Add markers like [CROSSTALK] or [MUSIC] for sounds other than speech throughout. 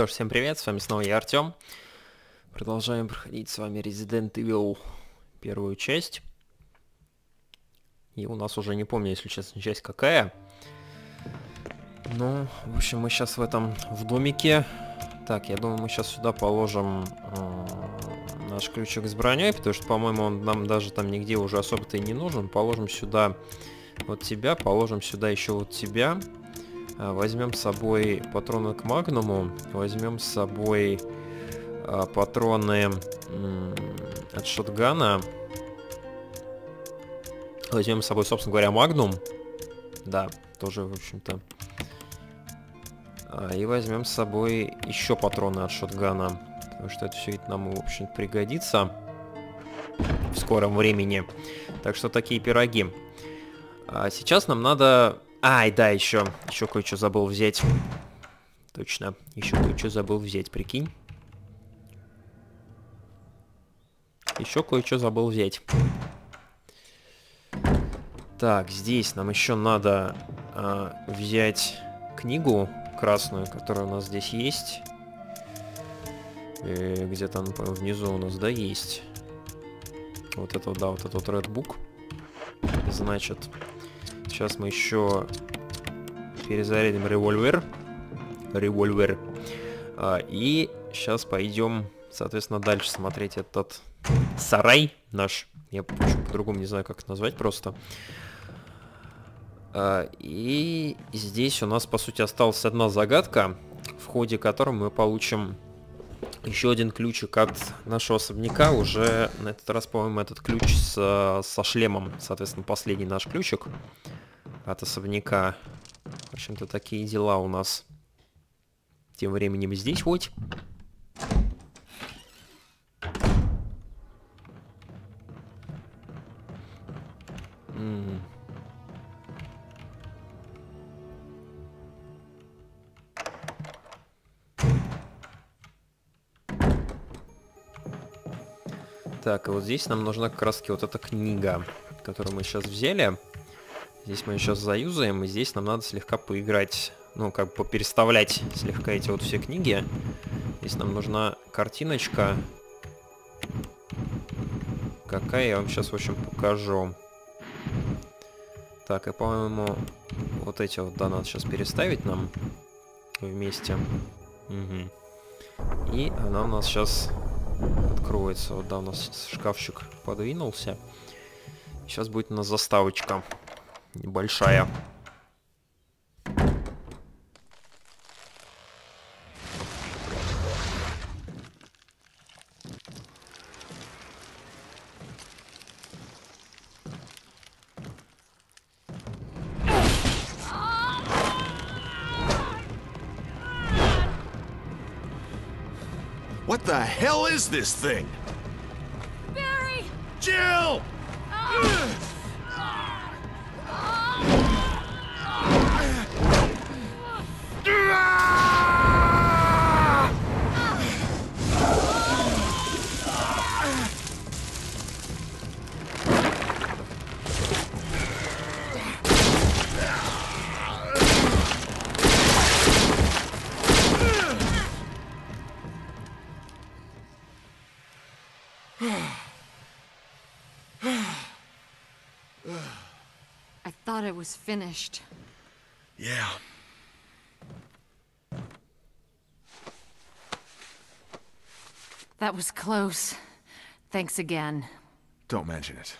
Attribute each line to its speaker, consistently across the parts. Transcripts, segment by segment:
Speaker 1: Что ж, всем привет, с вами снова я, Артем. Продолжаем проходить с вами Resident Evil первую часть. И у нас уже не помню, если честно, часть какая. Ну, в общем, мы сейчас в этом, в домике. Так, я думаю, мы сейчас сюда положим э, наш ключик с броней, потому что, по-моему, он нам даже там нигде уже особо-то и не нужен. Положим сюда вот тебя, положим сюда еще вот тебя. Э, возьмем с собой патроны к магнуму, возьмем с собой э, патроны от шотгана. Возьмем с собой, собственно говоря, магнум. Да, тоже, в общем-то. А, и возьмем с собой еще патроны от шотгана. Потому что это все нам, в общем пригодится в скором времени. Так что такие пироги. А сейчас нам надо... Ай, да, еще, еще кое-что забыл взять. Точно, еще кое-что забыл взять, прикинь. Еще кое-что забыл взять. Так, здесь нам еще надо э, взять книгу красную, которая у нас здесь есть. Э, Где-то она, внизу у нас, да, есть. Вот это, да, вот этот Red Book. Значит, сейчас мы еще перезарядим револьвер. Револьвер. А, и сейчас пойдем, соответственно, дальше смотреть этот сарай наш. Я по-другому не знаю, как это назвать просто. А, и здесь у нас, по сути, осталась одна загадка, в ходе которой мы получим еще один ключик от нашего особняка. Уже на этот раз, по-моему, этот ключ с, со шлемом. Соответственно, последний наш ключик от особняка. В общем-то, такие дела у нас. Тем временем здесь вот. Так, и вот здесь нам нужна как раз вот эта книга, которую мы сейчас взяли. Здесь мы сейчас заюзаем, и здесь нам надо слегка поиграть, ну, как бы переставлять слегка эти вот все книги. Здесь нам нужна картиночка. Какая, я вам сейчас, в общем, покажу. Так, и, по-моему, вот эти вот, да, надо сейчас переставить нам вместе. Угу. И она у нас сейчас откроется. Вот да, у нас шкафчик подвинулся. Сейчас будет у нас заставочка небольшая.
Speaker 2: What the hell is this thing?
Speaker 3: Barry!
Speaker 2: Jill!
Speaker 3: Thought it was finished.
Speaker 2: Yeah.
Speaker 3: That was close. Thanks again.
Speaker 2: Don't mention it.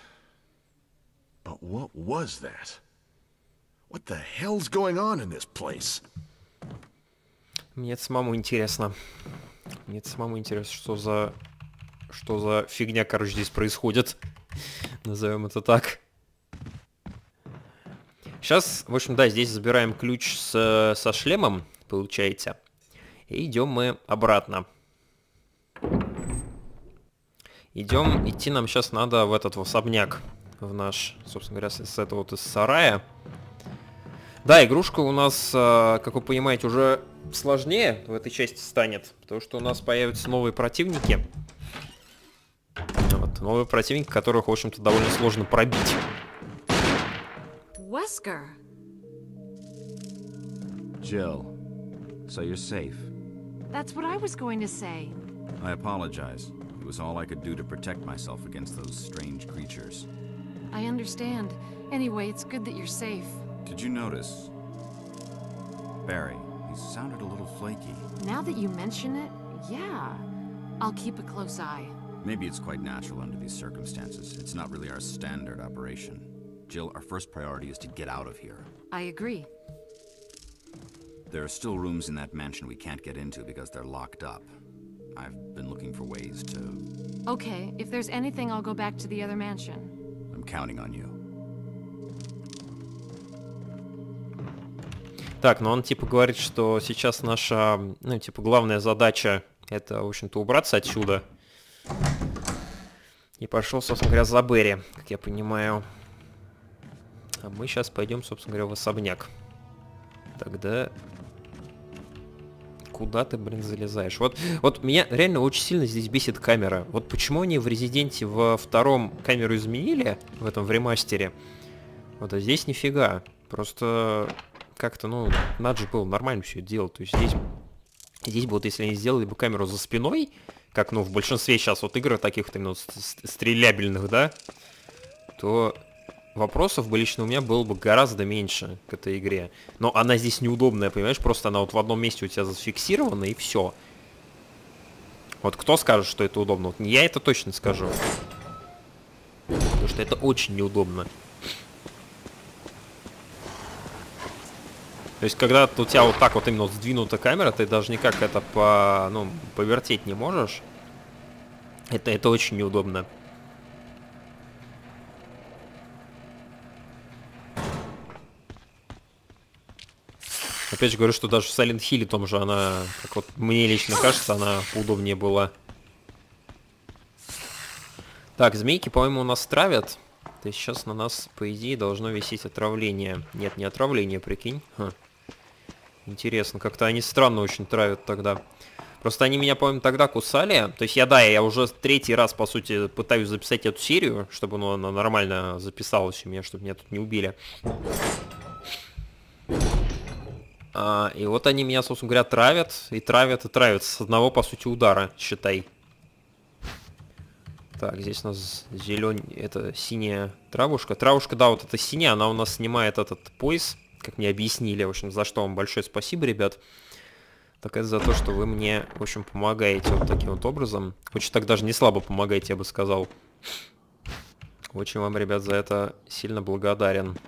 Speaker 2: But what was that? What the hell's going on in this place?
Speaker 1: Мне самому интересно. Мне самому интересно, что за... Что за фигня, короче, здесь происходит. Назовем это так. Сейчас, в общем, да, здесь забираем ключ с, со шлемом, получается. И идем мы обратно. Идем, идти нам сейчас надо в этот в особняк. В наш, собственно говоря, с, с этого вот из сарая. Да, игрушка у нас, как вы понимаете, уже сложнее в этой части станет. Потому что у нас появятся новые противники. Вот, новые противники, которых, в общем-то, довольно сложно пробить.
Speaker 3: Wesker!
Speaker 4: Jill, so you're safe.
Speaker 3: That's what I was going to say.
Speaker 4: I apologize. It was all I could do to protect myself against those strange creatures.
Speaker 3: I understand. Anyway, it's good that you're safe.
Speaker 4: Did you notice? Barry, he sounded a little flaky.
Speaker 3: Now that you mention it, yeah. I'll keep a close eye.
Speaker 4: Maybe it's quite natural under these circumstances. It's not really our standard operation. Jill, our first priority is to get out of here.
Speaker 3: I agree.
Speaker 4: There are still rooms in that mansion we can't get into because they're locked up. I've been looking for ways to...
Speaker 3: Okay, if there's anything, I'll go back to the other mansion.
Speaker 4: I'm counting on you.
Speaker 1: Так, но он типа говорит, что сейчас наша, ну, типа, главная задача это, в общем-то, убраться отсюда. И пошел, собственно говоря, за Берри, как я понимаю. А мы сейчас пойдем, собственно говоря, в особняк. Тогда... Куда ты, блин, залезаешь? Вот, вот меня реально очень сильно здесь бесит камера. Вот почему они в Резиденте во втором камеру изменили, в этом в ремастере, вот, а здесь нифига. Просто как-то, ну, надо же было нормально все это делать. То есть здесь, здесь бы вот если они сделали бы камеру за спиной, как, ну, в большинстве сейчас вот игр таких, вот, именно стрелябельных, да, то вопросов бы лично у меня было бы гораздо меньше к этой игре. Но она здесь неудобная, понимаешь? Просто она вот в одном месте у тебя зафиксирована, и все. Вот кто скажет, что это удобно? Вот я это точно скажу. Потому что это очень неудобно. То есть, когда у тебя вот так вот именно вот сдвинута камера, ты даже никак это по, ну, повертеть не можешь. Это, это очень неудобно. Опять же говорю, что даже в Silent Hill том же она, как вот мне лично кажется, она удобнее была. Так, змейки, по-моему, у нас травят. То есть сейчас на нас, по идее, должно висеть отравление. Нет, не отравление, прикинь. Ха. Интересно, как-то они странно очень травят тогда. Просто они меня, по-моему, тогда кусали. То есть я, да, я уже третий раз, по сути, пытаюсь записать эту серию, чтобы ну, она нормально записалась у меня, чтобы меня тут не убили. А, и вот они меня, собственно говоря, травят, и травят, и травят с одного, по сути, удара, считай. Так, здесь у нас зелень, это синяя травушка. Травушка, да, вот эта синяя, она у нас снимает этот пояс как мне объяснили, в общем, за что вам большое спасибо, ребят. Так это за то, что вы мне, в общем, помогаете вот таким вот образом. Очень так даже не слабо помогаете, я бы сказал. Очень вам, ребят, за это сильно благодарен.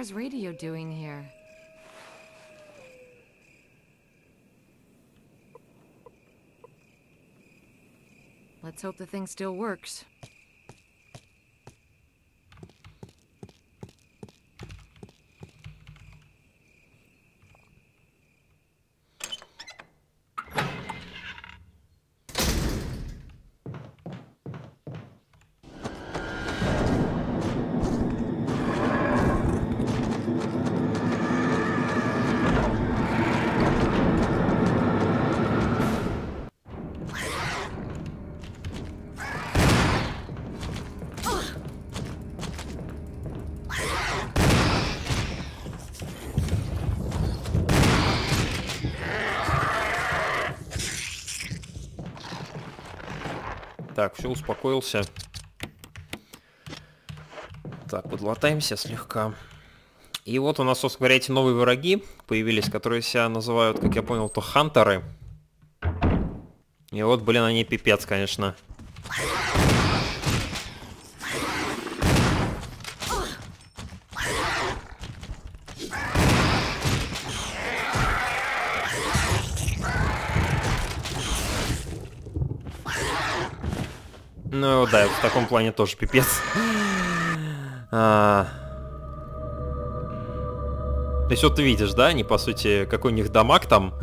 Speaker 3: Star's radio doing here? Let's hope the thing still works.
Speaker 1: Так, все, успокоился. Так, подлатаемся слегка. И вот у нас, собственно говоря, эти новые враги появились, которые себя называют, как я понял, то хантеры. И вот, блин, они пипец, конечно. Ну да, в таком плане тоже пипец. А... То есть вот ты видишь, да, они по сути, какой у них дамаг там.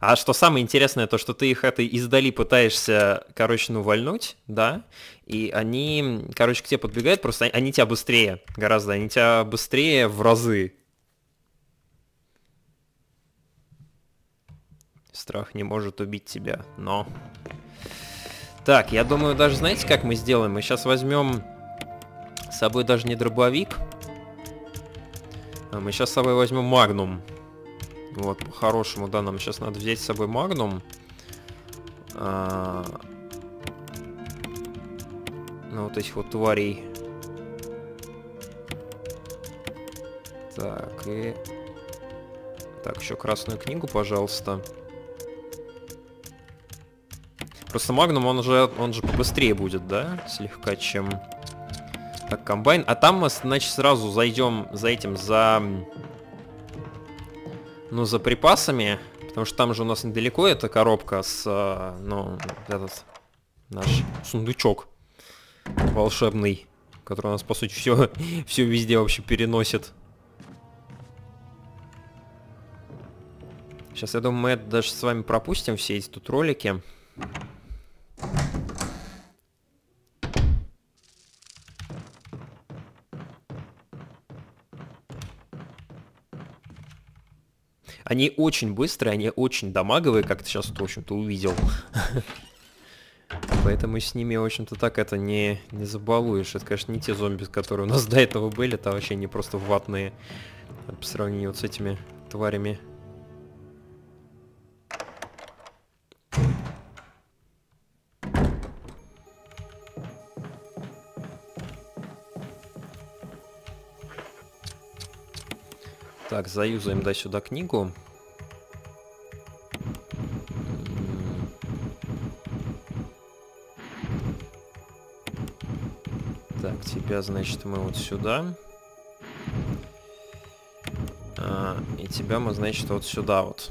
Speaker 1: А что самое интересное, то что ты их этой издали пытаешься, короче, ну, вальнуть, да, и они, короче, к тебе подбегают, просто они тебя быстрее гораздо, они тебя быстрее в разы. Страх не может убить тебя, но... Так, я думаю, даже знаете, как мы сделаем? Мы сейчас возьмем с собой даже не дробовик, а мы сейчас с собой возьмем магнум. Вот, по-хорошему, да, нам сейчас надо взять с собой магнум. А... Ну, вот этих вот тварей. Так, и... Так, еще красную книгу, пожалуйста. Просто магнум, он же, он же побыстрее будет, да? Слегка, чем... Так, комбайн. А там мы, значит, сразу зайдем за этим, за ну, за припасами, потому что там же у нас недалеко эта коробка с, э, ну, этот наш сундучок волшебный, который у нас, по сути, все, [LAUGHS] все везде вообще переносит. Сейчас, я думаю, мы даже с вами пропустим, все эти тут ролики. Они очень быстрые, они очень дамаговые, как ты сейчас, в общем-то, увидел. [LAUGHS] Поэтому с ними, в общем-то, так это не, не забалуешь. Это, конечно, не те зомби, которые у нас до этого были, это вообще не просто ватные по сравнению вот с этими тварями. Так, заюзаем, да, сюда книгу. Так, тебя, значит, мы вот сюда. А, и тебя мы, значит, вот сюда вот.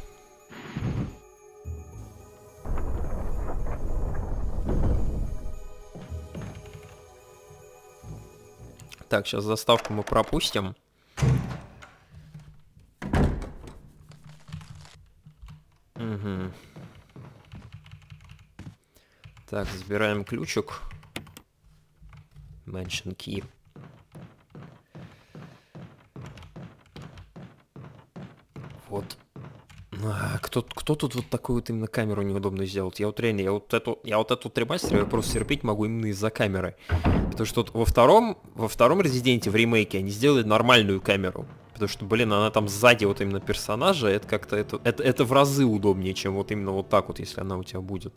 Speaker 1: Так, сейчас заставку мы пропустим. Так, забираем ключик. Mansion key. Вот. А, кто, кто тут вот такую вот именно камеру неудобно сделать? Я вот реально, я вот эту, я вот эту вот я просто терпеть могу именно из-за камеры. Потому что вот во втором, во втором Резиденте, в ремейке, они сделали нормальную камеру. Потому что, блин, она там сзади вот именно персонажа, это как-то, это, это, это в разы удобнее, чем вот именно вот так вот, если она у тебя будет.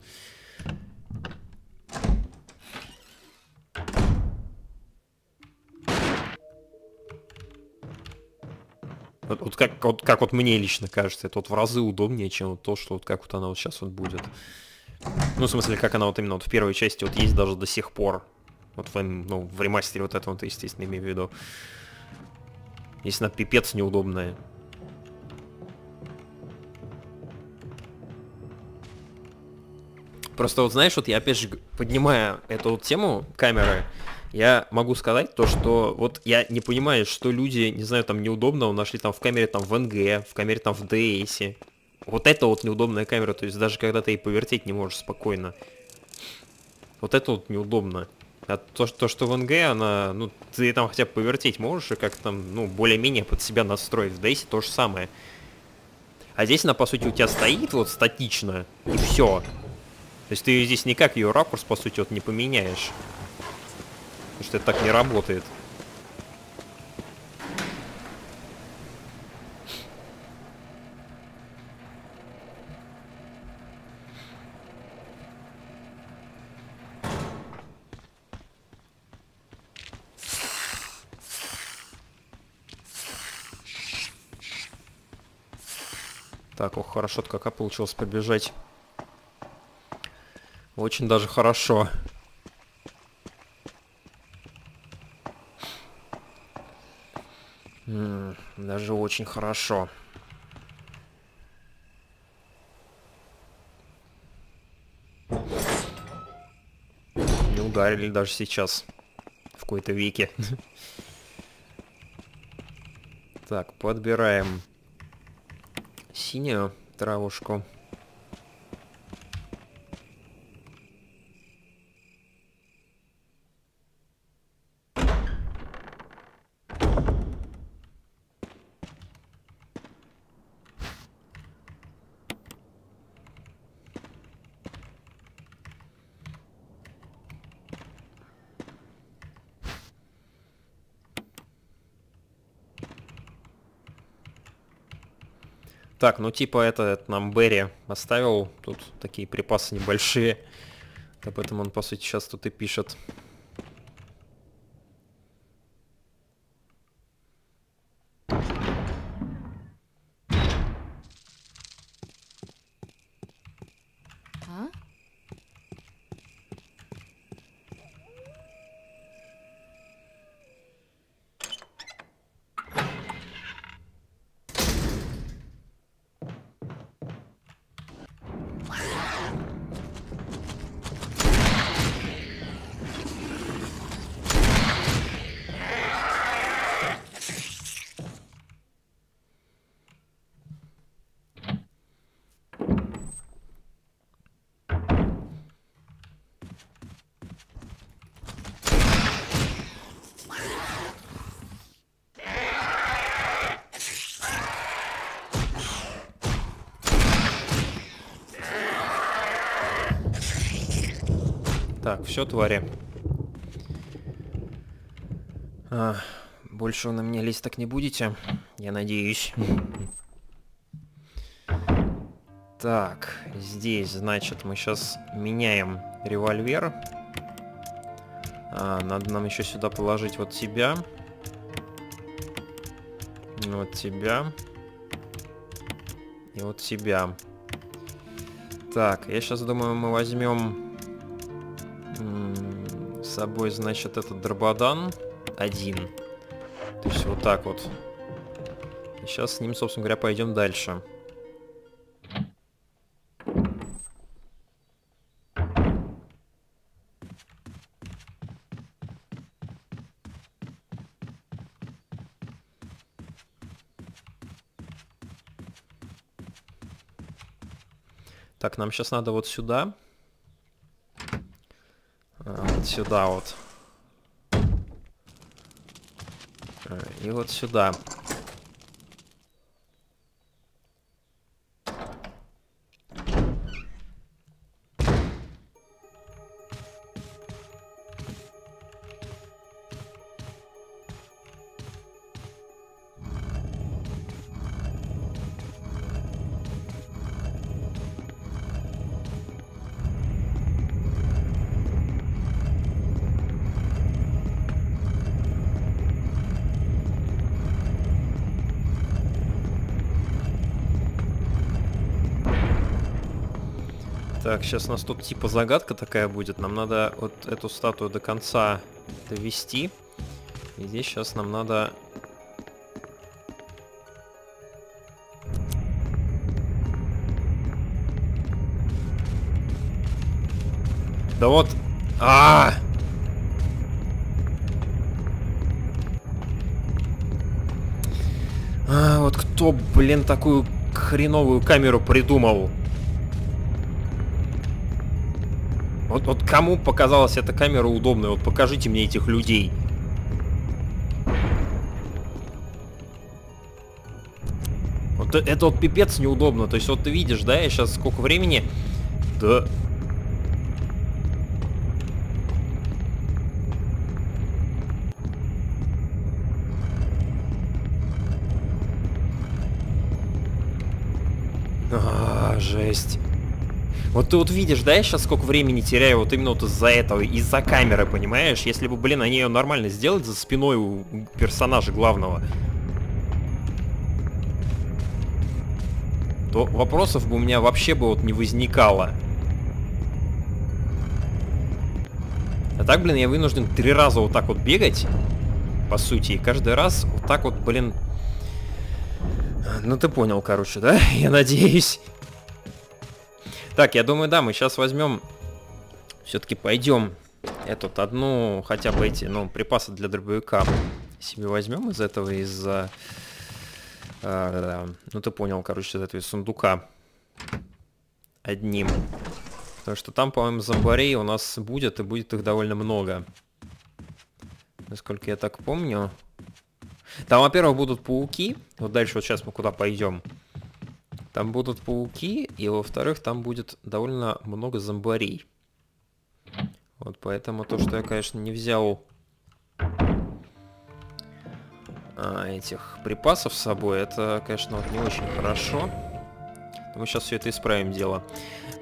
Speaker 1: Вот, как, вот как вот мне лично кажется, это вот в разы удобнее, чем вот то, что вот как вот она вот сейчас вот будет. Ну, в смысле, как она вот именно вот в первой части вот есть даже до сих пор. Вот в, ну, в ремастере вот этого, вот, естественно, имею в виду. Если она пипец неудобная. Просто вот знаешь, вот я опять же, поднимая эту вот тему камеры, я могу сказать то, что вот я не понимаю, что люди, не знаю, там неудобного нашли там в камере там в НГ, в камере там в DS. Вот это вот неудобная камера, то есть даже когда ты и повертеть не можешь спокойно. Вот это вот неудобно. А то, что, то, что в НГ, она, ну, ты там хотя бы повертеть можешь и как там, ну, более-менее под себя настроить. В DS то же самое. А здесь она, по сути, у тебя стоит вот статично, и все. Есть ты здесь никак ее ракурс, по сути, вот не поменяешь. Потому что это так не работает. Так, ох, хорошо как получилось побежать. Очень даже хорошо. даже очень хорошо. Не ударили даже сейчас. В какой-то веке. [LAUGHS] Так, подбираем синюю травушку. Так, ну типа это, это нам Берри оставил. Тут такие припасы небольшие. Об этом он, по сути, сейчас тут и пишет. Так, все, твари. А, больше вы на меня лезть так не будете? Я надеюсь. Так, здесь, значит, мы сейчас меняем револьвер. А, надо нам еще сюда положить вот тебя. Вот тебя. И вот тебя. Так, я сейчас думаю, мы возьмем собой, значит, этот дрободан один. То есть вот так вот. И сейчас с ним, собственно говоря, пойдем дальше. Так, нам сейчас надо вот сюда. Вот сюда вот. Э, И вот сюда. Сейчас у нас тут типа загадка такая будет. Нам надо вот эту статую до конца довести. И здесь сейчас нам надо... Да вот... А, -а, -а! А, вот кто, блин, такую хреновую камеру придумал? Вот, вот кому показалась эта камера удобной? Вот покажите мне этих людей. Вот это вот пипец неудобно. То есть вот ты видишь, да, я сейчас сколько времени... Да... Вот ты вот видишь, да, я сейчас сколько времени теряю вот именно вот из-за этого, из-за камеры, понимаешь? Если бы, блин, они ее нормально сделать за спиной у персонажа главного, то вопросов бы у меня вообще бы вот не возникало. А так, блин, я вынужден три раза вот так вот бегать, по сути, и каждый раз вот так вот, блин... Ну ты понял, короче, да? [LAUGHS] Я надеюсь. Так, я думаю, да, мы сейчас возьмем, все-таки пойдем эту одну, хотя бы эти, ну, припасы для дробовика себе возьмем из этого, из, э, э, ну, ты понял, короче, из этого из сундука одним. Потому что там, по-моему, зомбарей у нас будет, и будет их довольно много. Насколько я так помню. Там, во-первых, будут пауки. Вот дальше, вот сейчас мы куда пойдем. Там будут пауки, и во-вторых, там будет довольно много зомбарей. Вот поэтому то, что я, конечно, не взял а, этих припасов с собой. Это, конечно, вот не очень хорошо. Мы сейчас все это исправим дело.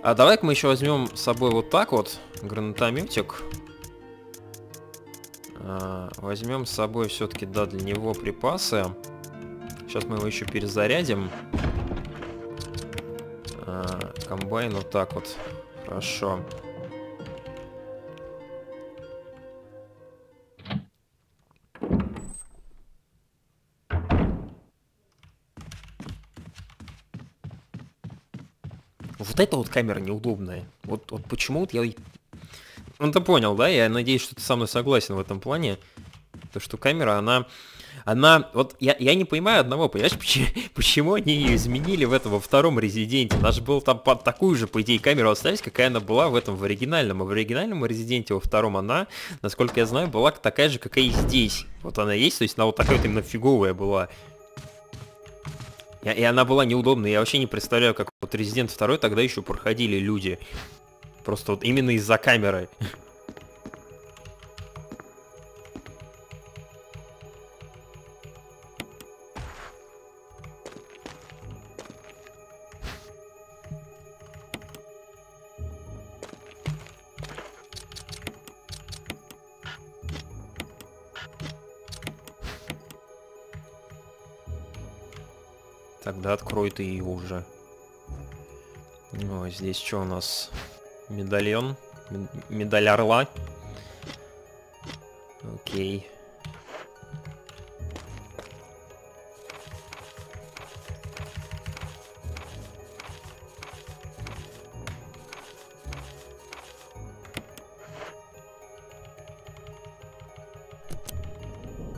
Speaker 1: А давай-ка мы еще возьмем с собой вот так вот гранатометик. А, возьмем с собой все-таки, да, для него припасы. Сейчас мы его еще перезарядим. А, комбайн вот так вот. Хорошо. Вот эта вот камера неудобная. Вот, вот почему вот я... Ну ты понял, да? Я надеюсь, что ты со мной согласен в этом плане. То, что камера, она... Она... Вот я, я не понимаю одного, понимаешь, [LAUGHS] почему, почему они ее изменили в этом во втором Резиденте? Она же была там под такую же, по идее, камеру оставить, какая она была в этом, в оригинальном. А в оригинальном Резиденте, во втором, она, насколько я знаю, была такая же, какая и здесь. Вот она есть, то есть она вот такая вот именно фиговая была. И, она была неудобная. Я вообще не представляю, как вот Resident 2 тогда еще проходили люди. Просто вот именно из-за камеры. [LAUGHS] Тогда открой ты ее уже. Ну, а здесь что у нас? Медальон. Медаль орла. Окей.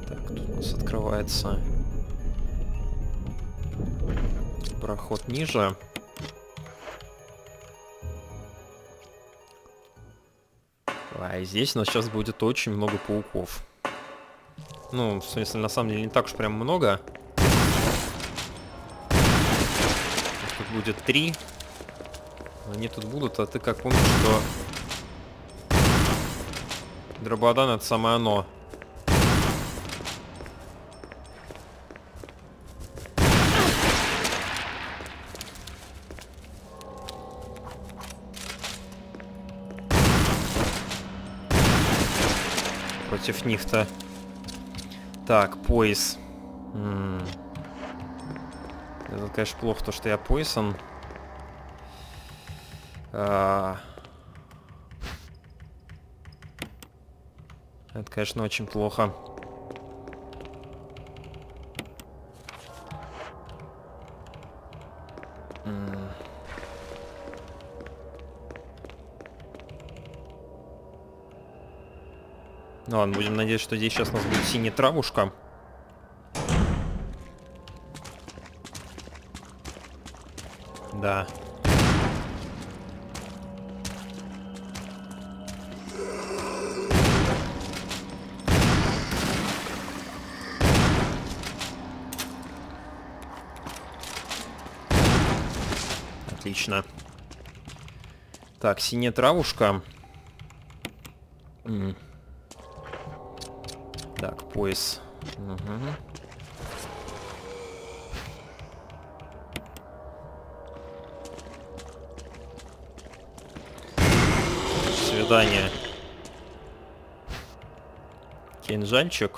Speaker 1: Так, тут у нас открывается проход ниже. А здесь у нас сейчас будет очень много пауков. Ну, в смысле, на самом деле не так уж прям много. Тут будет три. Они тут будут, а ты как помнишь, что... Дрободан это самое оно. Против них-то. Так, пояс. М -м. Это, конечно, плохо, то, что я поясан. А Это, конечно, очень плохо. Ну ладно, будем надеяться, что здесь сейчас у нас будет синяя травушка. Да. Отлично. Так, синяя травушка. Пояс. Угу. Свидание. Кинжальчик.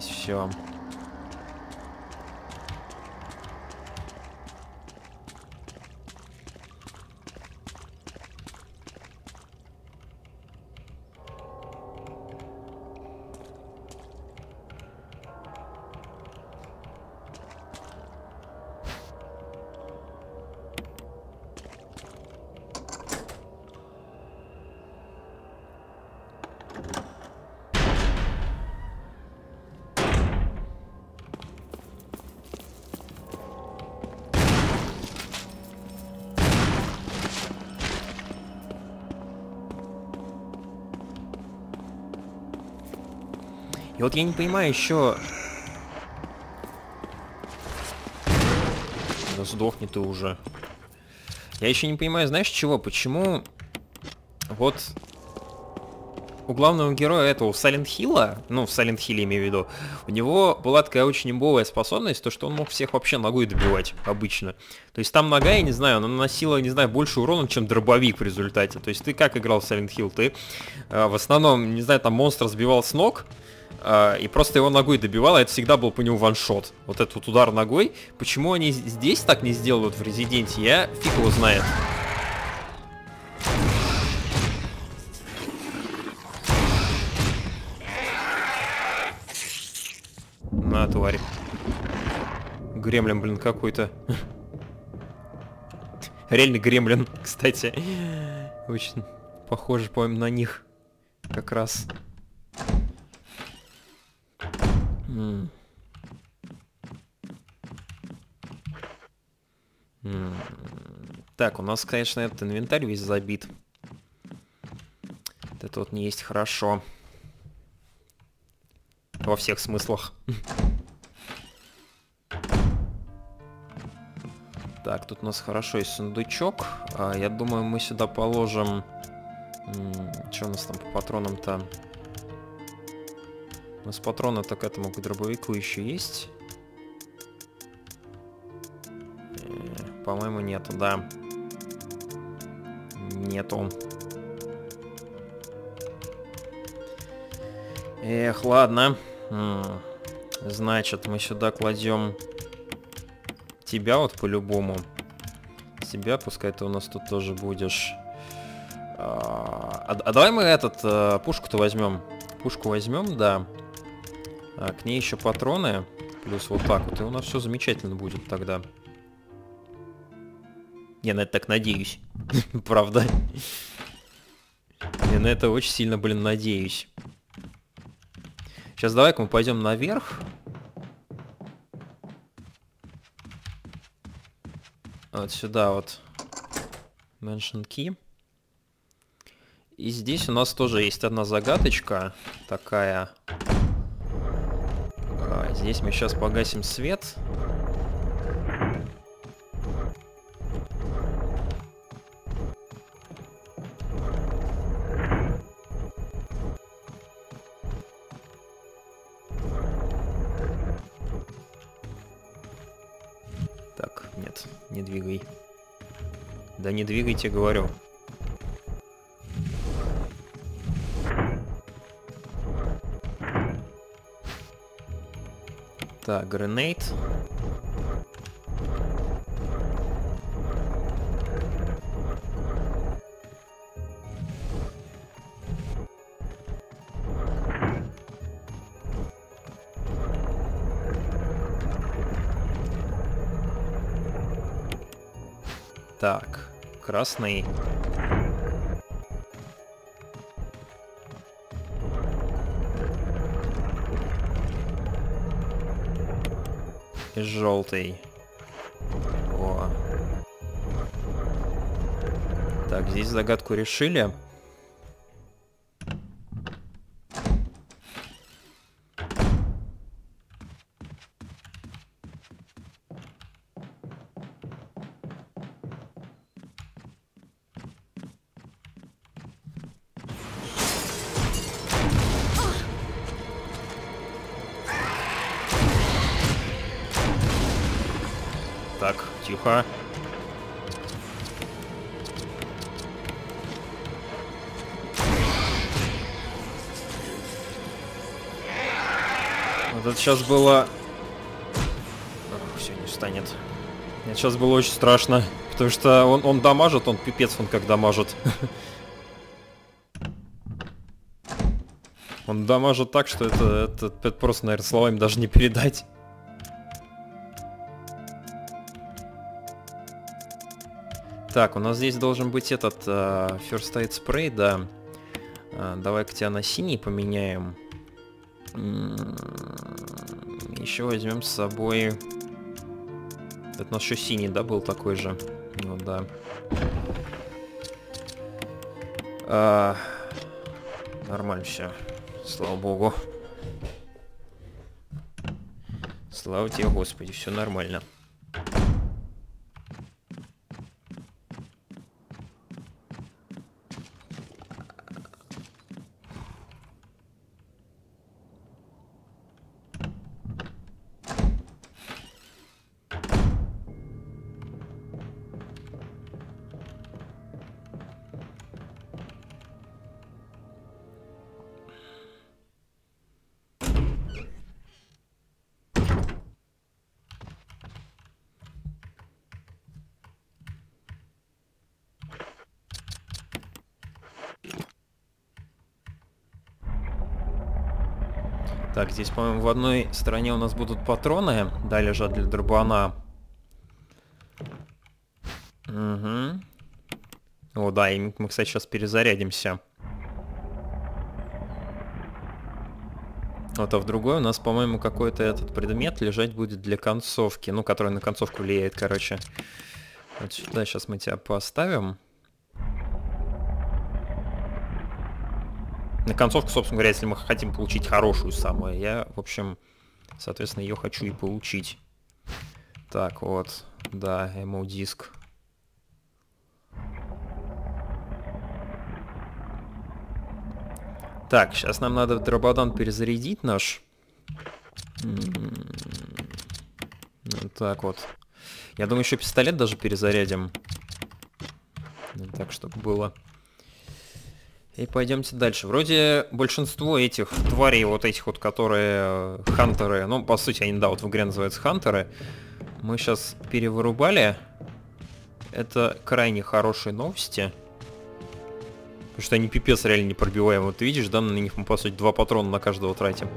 Speaker 1: Поменяли Вот я не понимаю еще... Да сдохни ты уже. Я еще не понимаю, знаешь чего? Почему вот у главного героя этого, у Silent Hill, ну, в Silent Hill имею в виду, у него была такая очень имбовая способность, то, что он мог всех вообще ногой добивать обычно. То есть там нога, я не знаю, она наносила, не знаю, больше урона, чем дробовик в результате. То есть ты как играл в Silent Hill? Ты э, в основном, не знаю, там монстр сбивал с ног, и просто его ногой добивал, и это всегда был по нему ваншот. Вот этот вот удар ногой. Почему они здесь так не сделают в Резиденте, я фиг его знает. На, тварь. Гремлин, блин, какой-то. [LAUGHS] Реальный гремлин, [LAUGHS] кстати. Очень похоже, по на них. Как раз. Так, у нас, конечно, этот инвентарь весь забит. Это вот не есть хорошо. Во всех смыслах. Так, тут у нас хорошо есть сундучок. А, я думаю, мы сюда положим... Что у нас там по патронам-то? У нас патроны так этому к дробовику еще есть. Э, По-моему, нету, да. Нету. Эх, ладно. Значит, мы сюда кладем тебя вот по-любому. Тебя, пускай ты у нас тут тоже будешь. А, а, а давай мы этот а, пушку-то возьмем. Пушку возьмем, да. А, к ней еще патроны. Плюс вот так вот. И у нас все замечательно будет тогда. Я на это так надеюсь. [LAUGHS] Правда. Я на это очень сильно, блин, надеюсь. Сейчас давай-ка мы пойдем наверх. Вот сюда вот. Mention key. И здесь у нас тоже есть одна загадочка такая. Здесь мы сейчас погасим свет. Да не двигайте, говорю. Так, гренейт. Так красный. Желтый. О. Так, здесь загадку решили. Тихо. Вот это сейчас было... все, не встанет. Это сейчас было очень страшно. Потому что он, он дамажит, он пипец, он как дамажит. [LAUGHS] Он дамажит так, что это, это, это просто, наверное, словами даже не передать. Так, у нас здесь должен быть этот uh, First Aid Spray, да. Uh, Давай-ка тебя на синий поменяем. Еще возьмем с собой... Это у нас еще синий, да, был такой же? Ну да. А, нормально все. Слава богу. Слава тебе, Господи, все нормально. Здесь, по-моему, в одной стороне у нас будут патроны. Да, лежат для дробана. Угу. О, да, и мы, кстати, сейчас перезарядимся. Вот, а в другой у нас, по-моему, какой-то этот предмет лежать будет для концовки. Ну, который на концовку влияет, короче. Вот сюда сейчас мы тебя поставим. На концовку, собственно говоря, если мы хотим получить хорошую самую, я, в общем, соответственно, ее хочу и получить. Так, вот, да, emo-диск. Так, сейчас нам надо дрободан перезарядить наш. Так вот. Я думаю, еще пистолет даже перезарядим. Так, чтобы было. И пойдемте дальше. Вроде большинство этих тварей, вот этих вот, которые э, хантеры, ну, по сути, они, да, вот в игре называются хантеры, мы сейчас перевырубали. Это крайне хорошие новости. Потому что они пипец реально не пробиваем. Вот ты видишь, да, на них мы, по сути, два патрона на каждого тратим.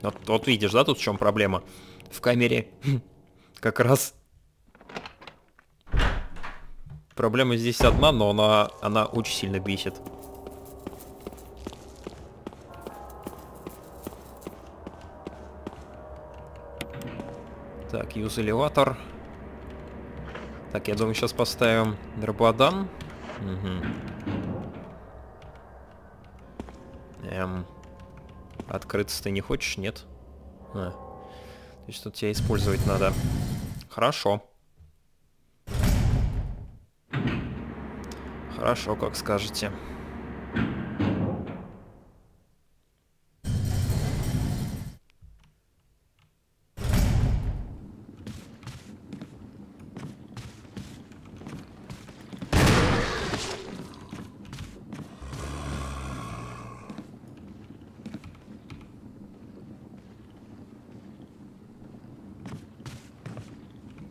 Speaker 1: Вот, вот видишь, да, тут в чем проблема? В камере [LAUGHS] как раз Проблема здесь одна, но она, она очень сильно бесит. Так, юз элеватор. Так, я думаю, сейчас поставим дрободан. Угу. Эм. Открыться ты не хочешь, нет? А. То есть тут тебя использовать надо. Хорошо. Хорошо, как скажете.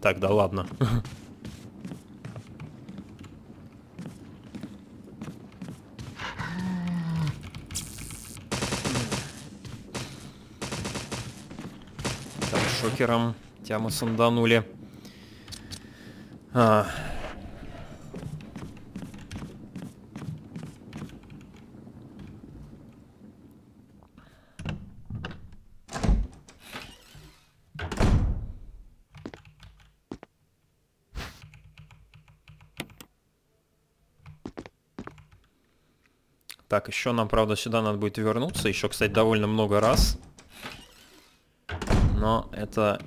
Speaker 1: Так, да ладно. [LAUGHS] Тебя мы санданули. А. Так, еще нам, правда, сюда надо будет вернуться. Еще, кстати, довольно много раз но это...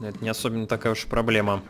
Speaker 1: Это не особенно такая уж проблема.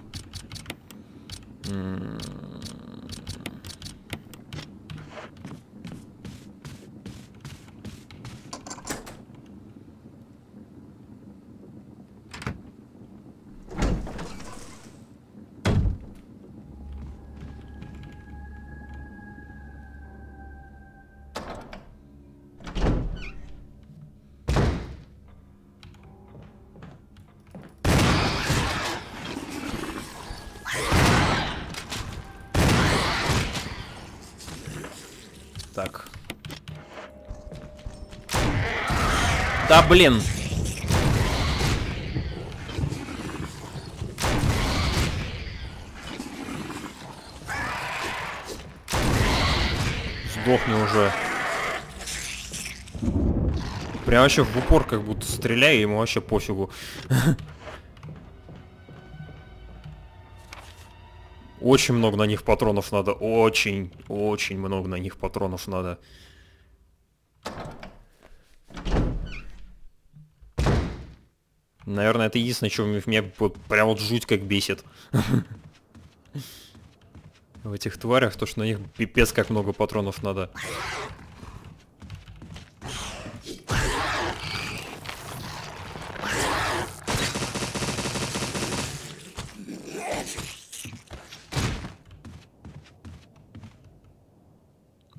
Speaker 1: Так. Да блин. Сдохни уже. Прям вообще в упор как будто стреляю, ему вообще пофигу. [LAUGHS] Очень много на них патронов надо. Очень, очень много на них патронов надо. Наверное, это единственное, что меня прям вот жуть как бесит. [LAUGHS] В этих тварях, то что на них пипец как много патронов надо.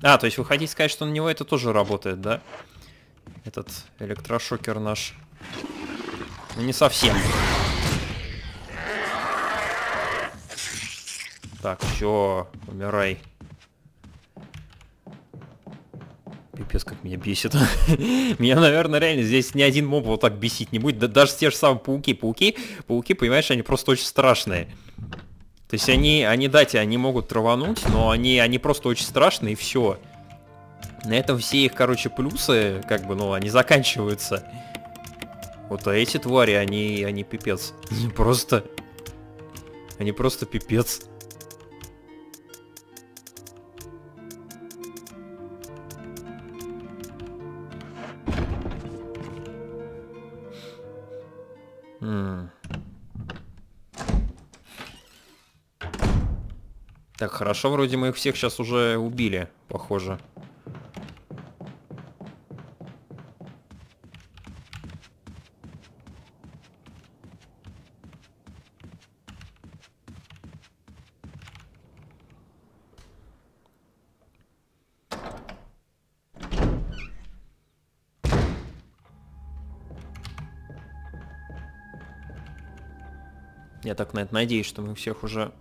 Speaker 1: А, то есть вы хотите сказать, что на него это тоже работает, да? Этот электрошокер наш. Ну, не совсем. Так, все, умирай. Пипец, как меня бесит. [LAUGHS] меня, наверное, реально здесь ни один моб вот так бесить не будет. Да, даже те же самые пауки. Пауки, пауки, понимаешь, они просто очень страшные. То есть они, они, дайте, они могут травануть, но они, они просто очень страшные, и все. На этом все их, короче, плюсы, как бы, ну, они заканчиваются. Вот а эти твари, они, они пипец. Они просто... Они просто пипец. Так, хорошо, вроде мы их всех сейчас уже убили, похоже. Я так на это надеюсь, что мы всех уже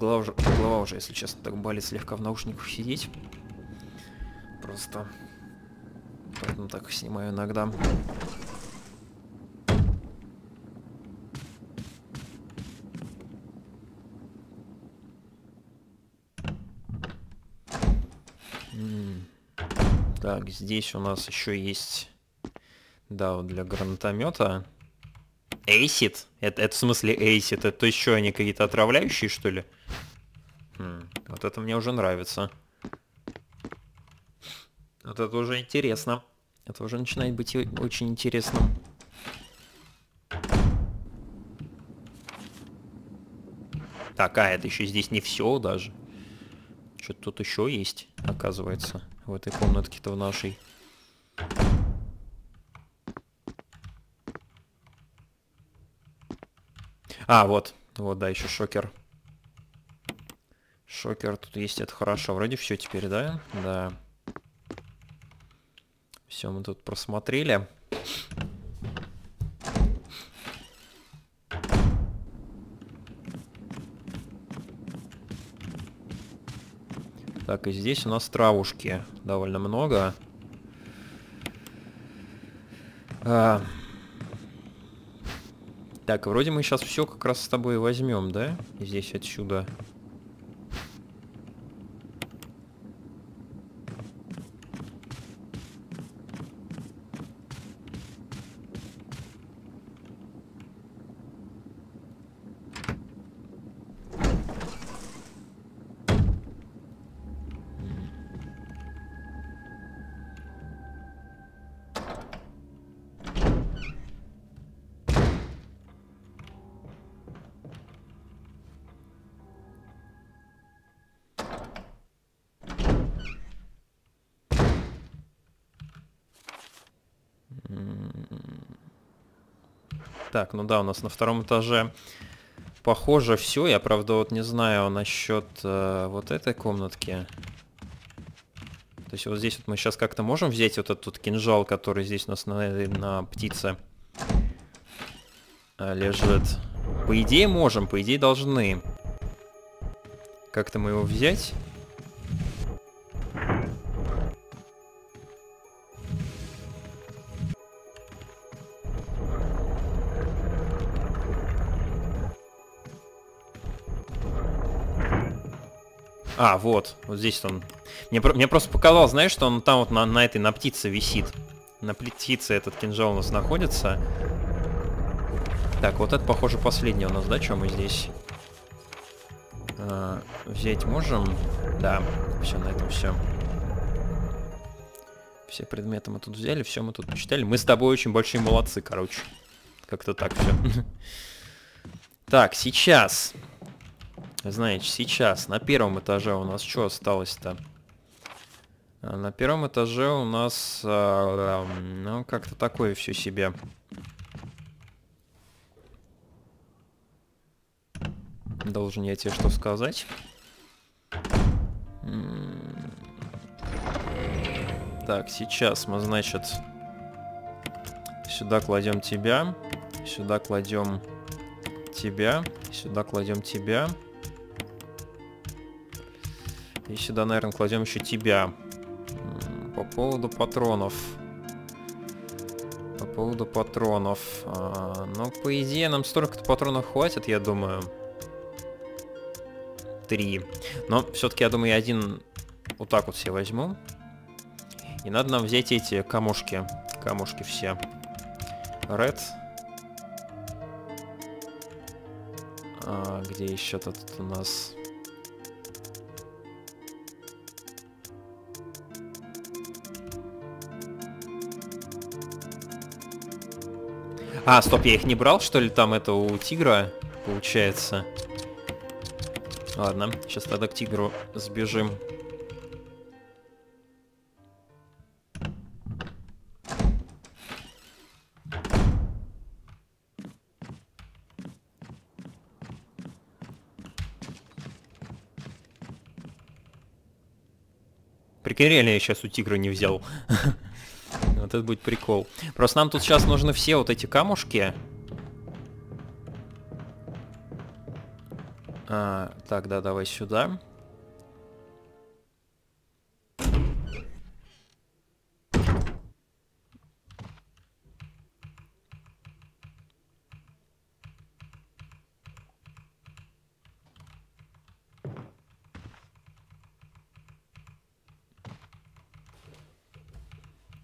Speaker 1: Голова уже, голова уже, если честно, так болит слегка в наушниках сидеть. Просто... Поэтому так снимаю иногда. Так, здесь у нас еще есть... Да, вот для гранатомета. Эйсид? Это, это в смысле эйсид? Это еще они какие-то отравляющие, что ли? Вот это мне уже нравится. Вот это уже интересно. Это уже начинает быть очень интересным. Так, а это еще здесь не все даже. Что-то тут еще есть, оказывается, в этой комнатке-то в нашей. А, вот. Вот, да, еще шокер. Шокер тут есть, это хорошо. Вроде все теперь, да? Да. Все, мы тут просмотрели. Так, и здесь у нас травушки довольно много. А, так, вроде мы сейчас все как раз с тобой возьмем, да? Здесь отсюда. Так, ну да, у нас на втором этаже похоже все. Я, правда, вот не знаю насчет э, вот этой комнатки. То есть вот здесь вот мы сейчас как-то можем взять вот этот кинжал, который здесь у нас на, на птице э, лежит. По идее можем, по идее должны. Как-то мы его взять. А, вот, вот здесь он. Мне, мне просто показалось, знаешь, что он там вот на, на этой, на птице висит. На птице этот кинжал у нас находится. Так, вот это, похоже, последний у нас, да, что мы здесь? А, взять можем? Да, все, на этом все. Все предметы мы тут взяли, все мы тут почитали. Мы с тобой очень большие молодцы, короче. Как-то так все. [LAUGHS] Так, сейчас. Значит, сейчас на первом этаже у нас что осталось-то? А, на первом этаже у нас, а, ну, как-то такое все себе. Должен я тебе что сказать? Так, сейчас мы, значит, сюда кладем тебя, сюда кладем тебя, сюда кладем тебя. И сюда, наверное, кладем еще тебя. По поводу патронов. По поводу патронов. А, ну, по идее, нам столько-то патронов хватит, я думаю. Три. Но все-таки, я думаю, я один вот так вот все возьму. И надо нам взять эти камушки. Камушки все. Red. А, где еще тут у нас? А, стоп, я их не брал, что ли, там это у тигра, получается? Ладно, сейчас тогда к тигру сбежим. Прикинь, реально я сейчас у тигра не взял. [LAUGHS] Вот это будет прикол. Просто нам тут сейчас нужны все вот эти камушки. А, так, да, давай сюда.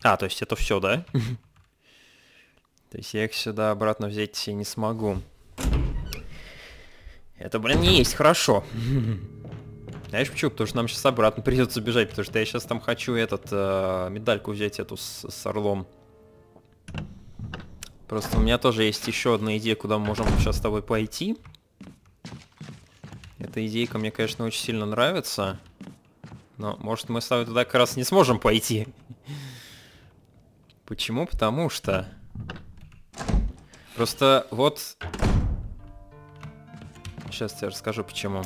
Speaker 1: А, то есть это все, да? [LAUGHS] То есть я их сюда обратно взять не смогу. Это, блин, не есть хорошо. [LAUGHS] Знаешь почему? Потому что нам сейчас обратно придется бежать, потому что я сейчас там хочу этот э, медальку взять эту с, с орлом. Просто у меня тоже есть еще одна идея, куда мы можем сейчас с тобой пойти. Эта идейка мне, конечно, очень сильно нравится. Но, может, мы с тобой туда как раз не сможем пойти. Почему? Потому что... Просто вот... Сейчас тебе расскажу, почему.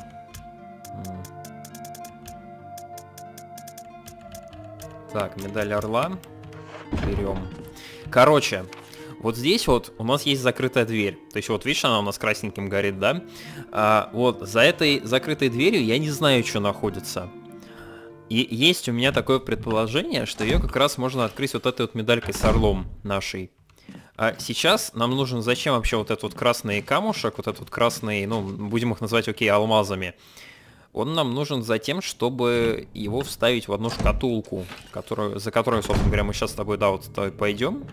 Speaker 1: Так, медаль орла. Берем. Короче, вот здесь вот у нас есть закрытая дверь. То есть вот видишь, она у нас красненьким горит, да? А, вот за этой закрытой дверью я не знаю, что находится. И есть у меня такое предположение, что ее как раз можно открыть вот этой вот медалькой с орлом нашей. А сейчас нам нужен зачем вообще вот этот вот красный камушек, вот этот вот красный, ну, будем их называть, окей, алмазами. Он нам нужен за тем, чтобы его вставить в одну шкатулку, которую, за которую, собственно говоря, мы сейчас с тобой, да, вот с тобой пойдем.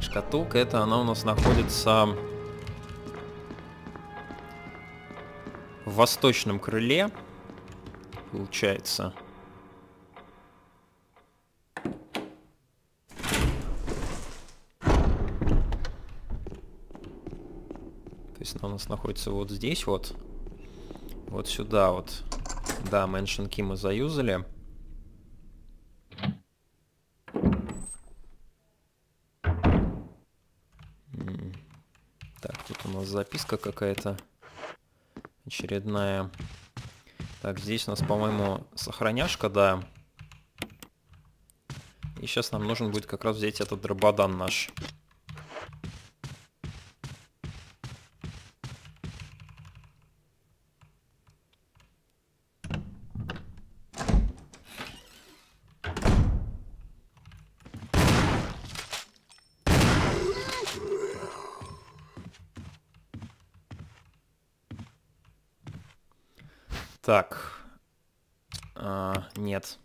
Speaker 1: Шкатулка эта, она у нас находится в восточном крыле, получается. То есть она у нас находится вот здесь вот. Вот сюда вот. Да, Mansion мы заюзали. М. Так, тут у нас записка какая-то очередная. Так, здесь у нас, по-моему, сохраняшка, да. И сейчас нам нужен будет как раз взять этот дрободан наш. Так. А, нет.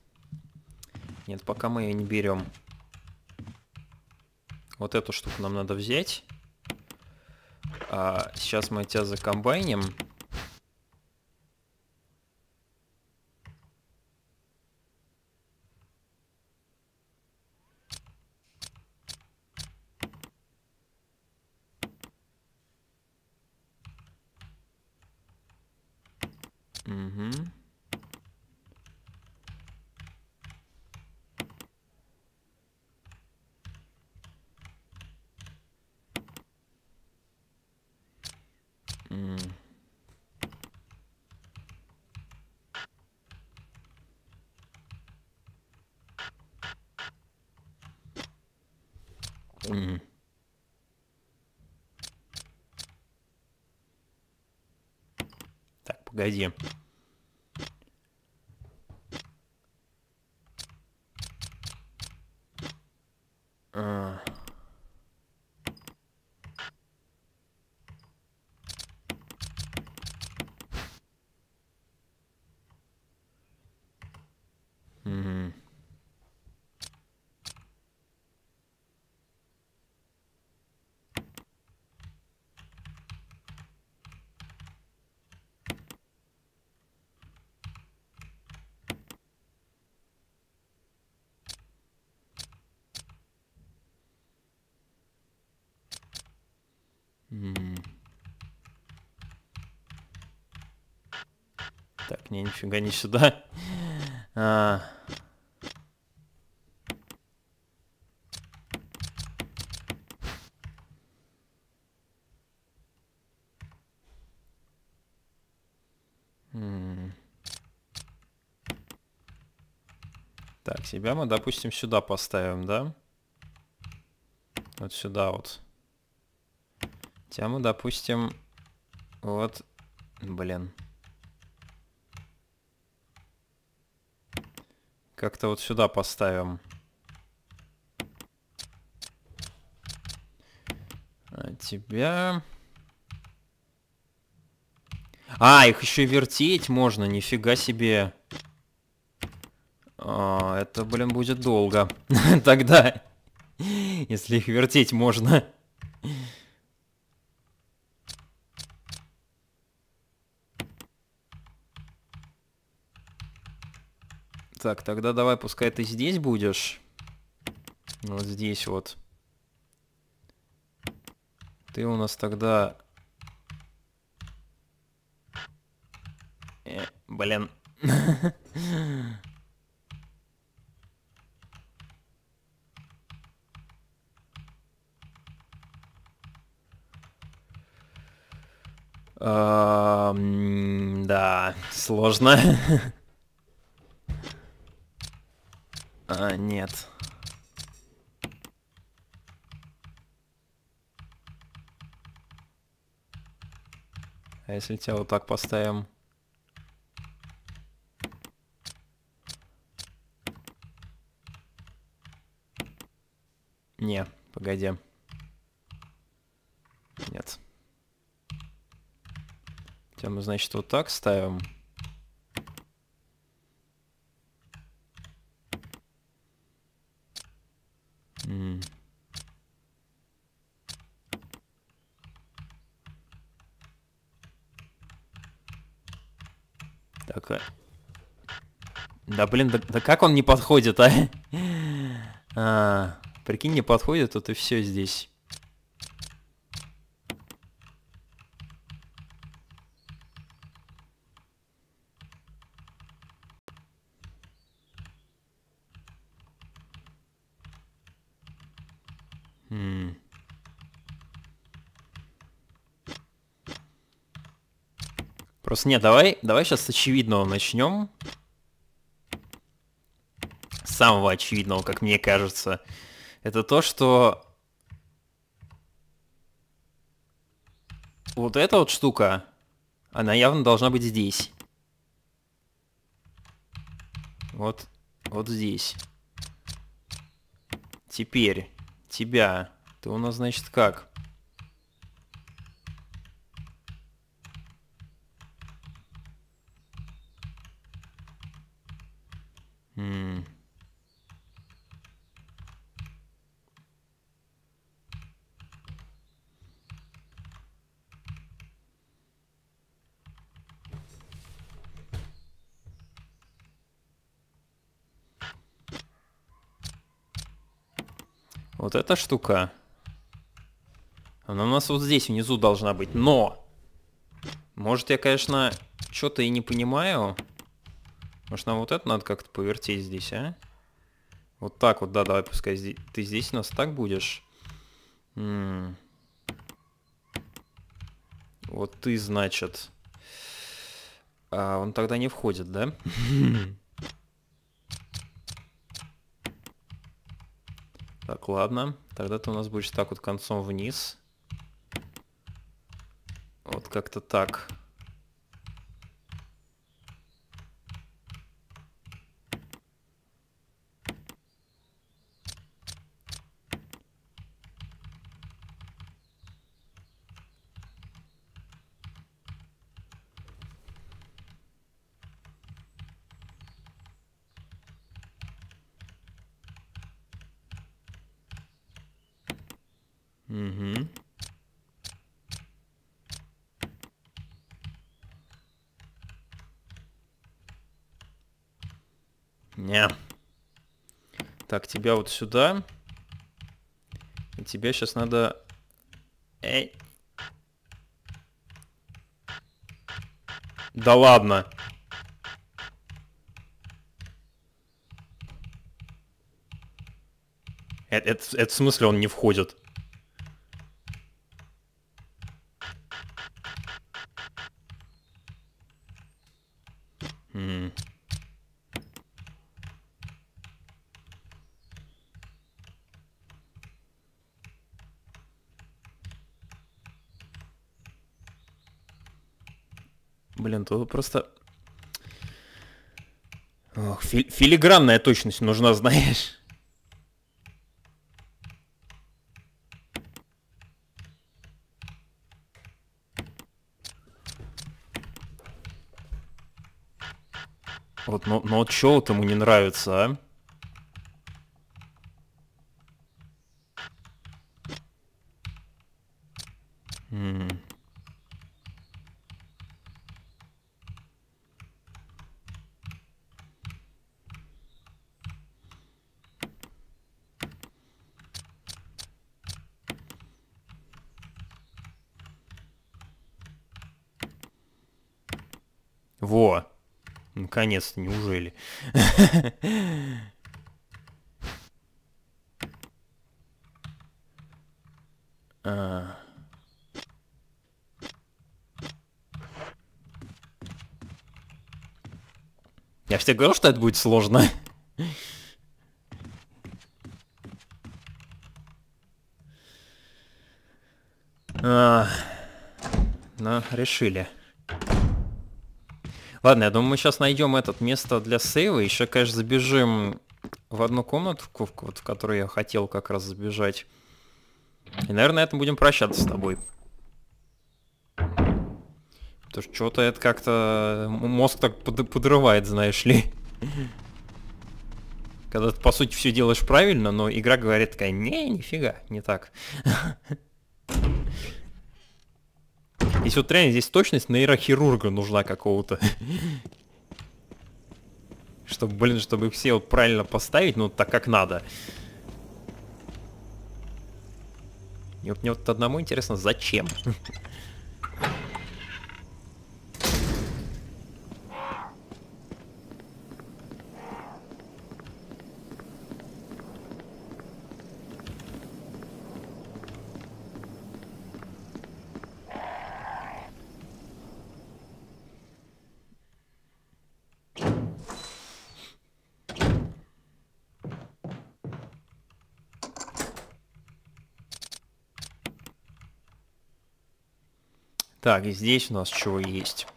Speaker 1: Нет, пока мы ее не берем. Вот эту штуку нам надо взять. А, сейчас мы тебя закомбайним. Угу. М. Так, погоди. А. Мгм. М. Так, не, нифига не сюда. А. Так, себя мы, допустим, сюда поставим, да? Вот сюда вот. Тебя мы, допустим, вот, блин. Как-то вот сюда поставим. А тебя... А, их еще и вертеть можно, нифига себе. А, это, блин, будет долго. [LAUGHS] Тогда, если их вертеть можно. Так, тогда давай, пускай ты здесь будешь. Вот здесь вот. Ты у нас тогда... Э, блин. [LAUGHS] Да, сложно. [LAUGHS] А, нет. А если тебя вот так поставим? Не, погоди. Нет. Тебя мы, значит, вот так ставим. М. Так, а- Да блин, да, да как он не подходит, а? [LAUGHS] А, прикинь, не подходит, тут и все здесь. М. Просто нет, давай, давай сейчас с очевидного начнем. Самого очевидного, как мне кажется. Это то, что... Вот эта вот штука, она явно должна быть здесь. Вот, вот здесь. Теперь тебя. Ты у нас, значит, как? М. Вот эта штука. Она у нас вот здесь внизу должна быть. Но! Может я, конечно, что-то и не понимаю. Может нам вот это надо как-то повертеть здесь, а? Вот так вот, да, давай, пускай здесь, ты здесь у нас так будешь. М. Вот ты, значит. А он тогда не входит, да? [LAUGHS] Так, ладно. Тогда ты у нас будешь так вот концом вниз. Вот как-то так. Угу. Не. Так, тебя вот сюда. И тебе сейчас надо... Эй. Да ладно. Это, это, это в смысле он не входит? М. Тут просто... Ох, фи- филигранная точность нужна, [LAUGHS] знаешь. Вот, но, но чё вот ему не нравится, а? М. Во. Наконец-то, неужели? [LAUGHS] А. Я тебе говорил, что это будет сложно. [LAUGHS] А, Ну, решили. Ладно, я думаю, мы сейчас найдем этот место для сейва. Еще, конечно, забежим в одну комнатку, вот, в которую я хотел как раз забежать. И, наверное, на этом будем прощаться с тобой. Потому что что-то это как-то... Мозг так под- подрывает, знаешь ли. Когда ты, по сути, все делаешь правильно, но игра говорит такая, не, нифига, не так. [LAUGHS] Если вот реально здесь точность нейрохирурга нужна какого-то. [LAUGHS] Чтобы, блин, чтобы их все вот правильно поставить, ну так как надо. И вот мне вот одному интересно, зачем? [LAUGHS] Так, и здесь у нас чего есть?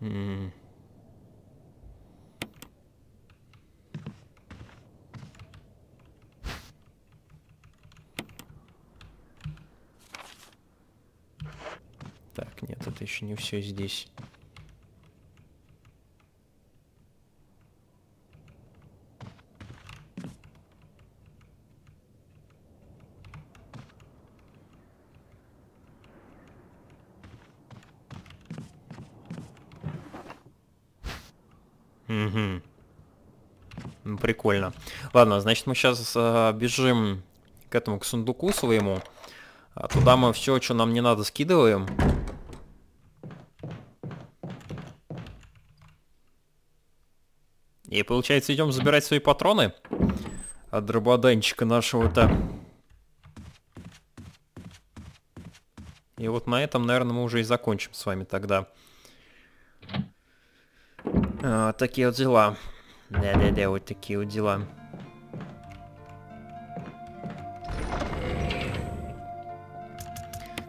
Speaker 1: М. Так, нет, это еще не все здесь. Угу. Прикольно. Ладно, значит, мы сейчас бежим к этому, к сундуку своему. А туда мы все, что нам не надо, скидываем. И получается, идем забирать свои патроны от дрободанчика нашего-то. И вот на этом, наверное, мы уже и закончим с вами тогда. А, такие вот дела. Да-да-да, вот такие вот дела.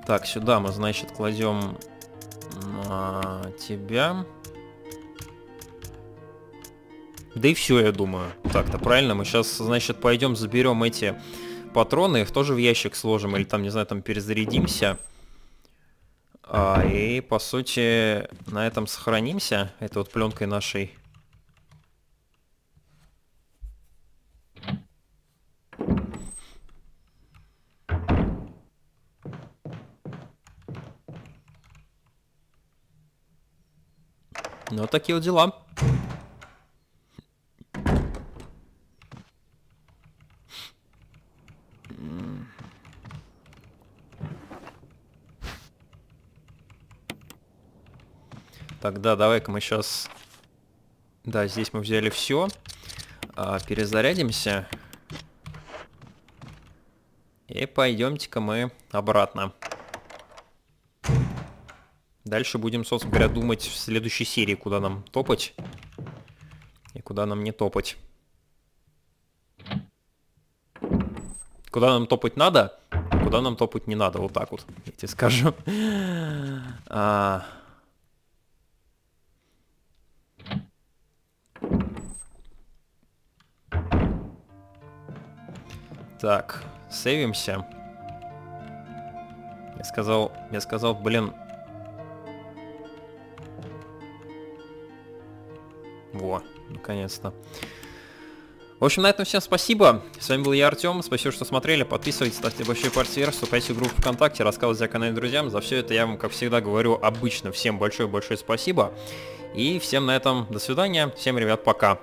Speaker 1: Так, сюда мы, значит, кладем а, тебя. Да и все, я думаю. Так-то правильно, мы сейчас, значит, пойдем заберем эти патроны, их тоже в ящик сложим, или там, не знаю, там перезарядимся. А, и, по сути, на этом сохранимся. Это вот пленкой нашей Ну, такие вот дела. Тогда давай-ка мы сейчас... Да, здесь мы взяли все. А, перезарядимся. И пойдемте-ка мы обратно. Дальше будем, собственно говоря, думать в следующей серии, куда нам топать и куда нам не топать. Куда нам топать надо, куда нам топать не надо, вот так вот, я тебе скажу. [LAUGHS] А... Так, сейвимся. Я сказал, я сказал, блин, Во, наконец-то. В общем, на этом всем спасибо. С вами был я, Артем. Спасибо, что смотрели. Подписывайтесь, ставьте большой пальцы вверх, вступайте в группу ВКонтакте, рассказывайте о канале друзьям. За все это я вам, как всегда, говорю обычно всем большое-большое спасибо. И всем на этом до свидания. Всем, ребят, пока.